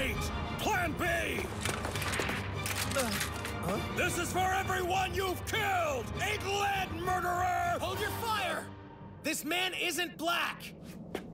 Wait! Plan B! This is for everyone you've killed! England, murderer! Hold your fire! This man isn't black!